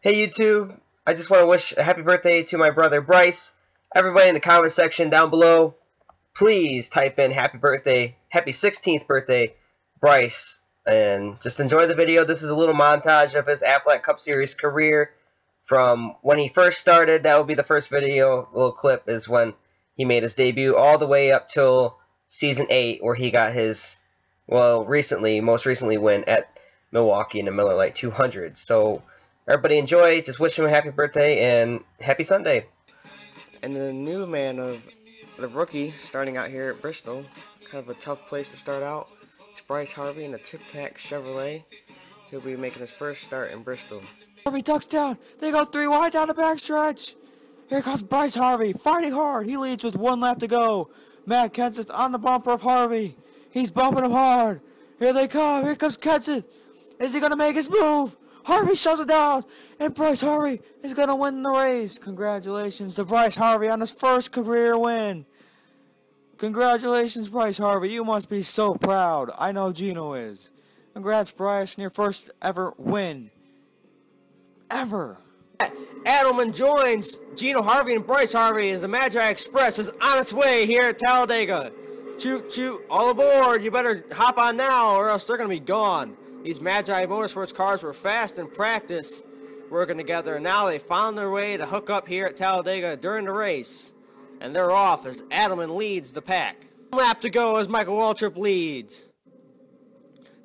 Hey YouTube, I just want to wish a happy birthday to my brother Brice. Everybody in the comment section down below, please type in happy birthday, happy 16th birthday, Brice. And just enjoy the video. This is a little montage of his Aflac Cup Series career from when he first started. That will be the first video, little clip, is when he made his debut, all the way up till season 8, where he got his, well, recently, most recently win at Milwaukee in the Miller Lite 200. So, everybody enjoy. Just wish him a happy birthday and happy Sunday. And the new man of the rookie starting out here at Bristol, kind of a tough place to start out. It's Brice Harvey in the Tic Tac Chevrolet. He'll be making his first start in Bristol. Harvey ducks down. They go three wide down the backstretch. Here comes Brice Harvey, fighting hard. He leads with one lap to go. Matt Kenseth on the bumper of Harvey. He's bumping him hard. Here they come. Here comes Kenseth. Is he going to make his move? Harvey shuts it down. And Brice Harvey is going to win the race. Congratulations to Brice Harvey on his first career win. Congratulations, Brice Harvey. You must be so proud. I know Gino is. Congrats, Brice, on your first ever win. Ever. Adelman joins Gino Harvey and Brice Harvey as the Magi Express is on its way here at Talladega. Choo choo, all aboard. You better hop on now or else they're going to be gone. These Magi Motorsports cars were fast in practice working together, and now they found their way to hook up here at Talladega during the race. And they're off as Adelman leads the pack. One lap to go as Michael Waltrip leads.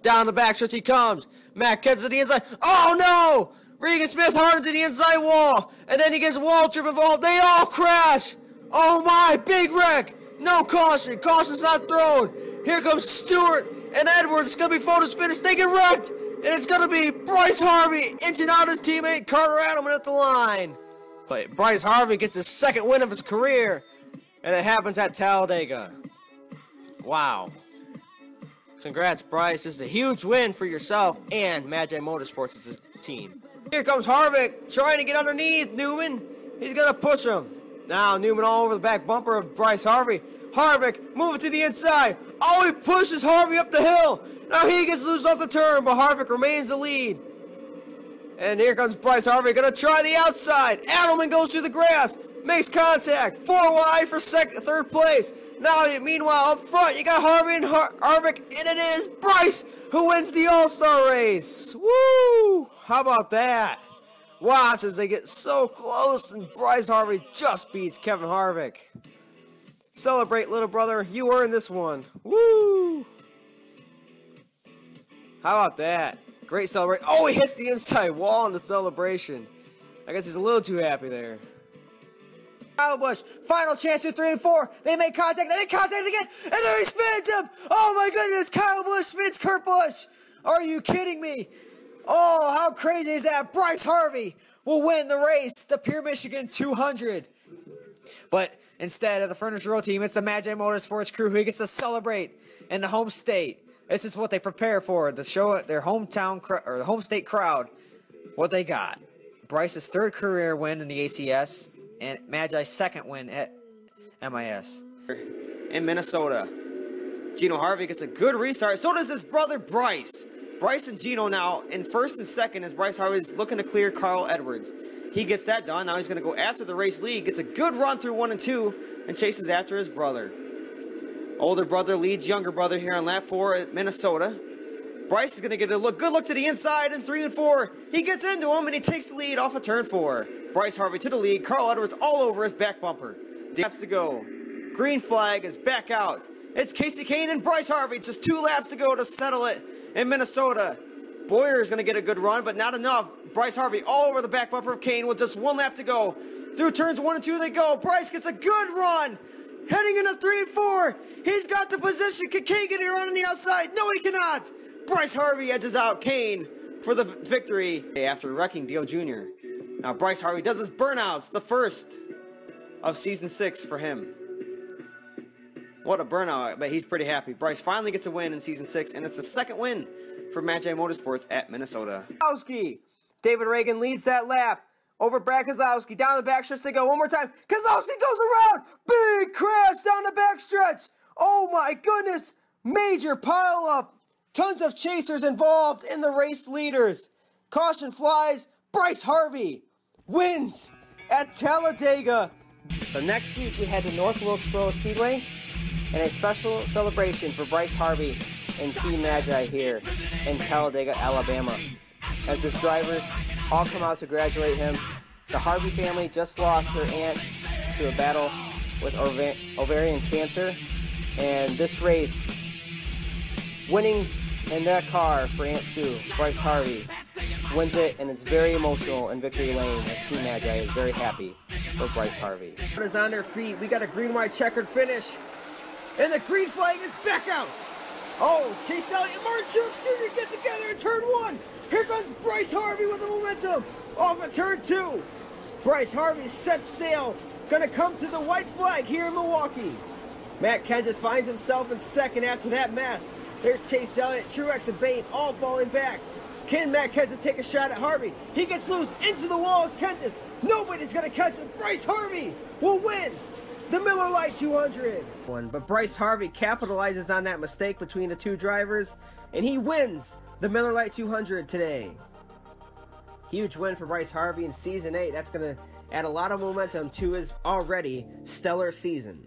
Down the back stretch he comes. Matt Kenseth to the inside. Oh no! Regan Smith hard to the inside wall. And then he gets Waltrip involved. They all crash. Oh my, big wreck. No caution. Caution's not thrown. Here comes Stewart and Edwards. It's to be photos finish. They get wrecked. And it's going to be Brice Harvey inching out his teammate Carter Adelman at the line. But Brice Harvey gets his second win of his career. And it happens at Talladega. Wow. Congrats, Brice. This is a huge win for yourself and Magi Motorsports as a team. Here comes Harvick trying to get underneath Newman. He's going to push him. Now Newman all over the back bumper of Brice Harvey. Harvick moving to the inside. Oh, he pushes Harvey up the hill. Now he gets loose off the turn, but Harvick remains the lead. And here comes Brice Harvey, gonna try the outside. Adelman goes through the grass, makes contact, four wide for second, third place. Now, meanwhile, up front, you got Harvey and Har Harvick, and it is Brice who wins the All-Star race. Woo! How about that? Watch as they get so close, and Brice Harvey just beats Kevin Harvick. Celebrate, little brother. You earned this one. Woo! How about that? Great celebration. Oh, he hits the inside wall in the celebration. I guess he's a little too happy there. Kyle Busch, final chance to three and four. They make contact, they make contact again, and then he spins him. Oh my goodness, Kyle Busch spins Kurt Busch. Are you kidding me? Oh, how crazy is that? Brice Harvey will win the race, the Pure Michigan 200. But instead of the Furniture Row team, it's the Magi Motorsports crew who gets to celebrate in the home state. This is what they prepare for to show their hometown or the home state crowd what they got. Brice's third career win in the ACS and Magi's second win at MIS. In Minnesota, Gino Harvey gets a good restart. So does his brother Brice. Brice and Gino now in first and second as Brice Harvey is looking to clear Carl Edwards. He gets that done. Now he's going to go after the race lead, gets a good run through one and two, and chases after his brother. Older brother leads younger brother here on lap four at Minnesota. Brice is going to get a look, good look to the inside in three and four. He gets into him and he takes the lead off of turn four. Brice Harvey to the lead. Carl Edwards all over his back bumper. Laps to go. Green flag is back out. It's Kasey Kahne and Brice Harvey. Just two laps to go to settle it in Minnesota. Bowyer is going to get a good run, but not enough. Brice Harvey all over the back bumper of Kahne with just one lap to go. Through turns one and two they go. Brice gets a good run. Heading into three and four. He's got the position. Can Kahne get a run on the outside? No, he cannot. Brice Harvey edges out Kahne for the victory after wrecking Dale Jr. Now Brice Harvey does his burnouts, the first of season six for him. What a burnout, but he's pretty happy. Brice finally gets a win in season six, and it's the second win for Magi Motorsports at Minnesota. Keselowski. David Ragan leads that lap. Over Brad Keselowski. Down the backstretch they go. One more time. Keselowski goes around. Big crash down the backstretch. Oh my goodness. Major pileup. Tons of chasers involved in the race leaders. Caution flies. Brice Harvey wins at Talladega. So next week we head to North Wilkesboro Speedway and a special celebration for Brice Harvey and Team Magi here in Talladega, Alabama. As his drivers all come out to graduate him, the Harvey family just lost their aunt to a battle with ova- ovarian cancer, and this race, winning in that car for Aunt Sue, Brice Harvey, wins it, and it's very emotional in Victory Lane as Team Magi is very happy for Brice Harvey. Is on their feet. We got a green-white checkered finish, and the green flag is back out. Oh, Chase Elliott and Martin Truex Jr. get together in turn one. Here comes Brice Harvey with the momentum off at turn two. Brice Harvey sets sail, gonna come to the white flag here in Milwaukee. Matt Kenseth finds himself in second after that mess. There's Chase Elliott, Truex, and Bane all falling back. Can Matt Kenseth take a shot at Harvey? He gets loose into the walls. Kenseth. Nobody's gonna catch him. Brice Harvey will win the Miller Lite 200. One, but Brice Harvey capitalizes on that mistake between the two drivers, and he wins the Miller Lite 200 today. Huge win for Brice Harvey in season eight. That's gonna add a lot of momentum to his already stellar season.